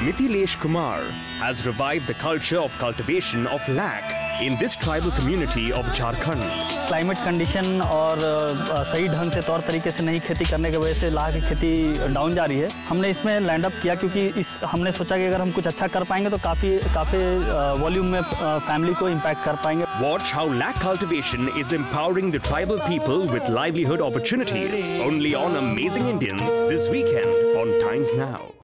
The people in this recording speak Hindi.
Mithilesh Kumar has revived the culture of cultivation of lac in this tribal community of Jharkhand. Climate condition और सही ढंग से तौर तरीके से नहीं खेती करने की वजह से लाख की खेती डाउन जा रही है हमने इसमें लैंड अप किया क्योंकि इस हमने सोचा कि अगर हम कुछ अच्छा कर पाएँगे तो काफ़ी काफ़ी वॉल्यूम में फैमिली को इम्पैक्ट कर पाएँगे Watch how lac cultivation is empowering the tribal people with livelihood opportunities only on Amazing Indians this weekend on Times Now.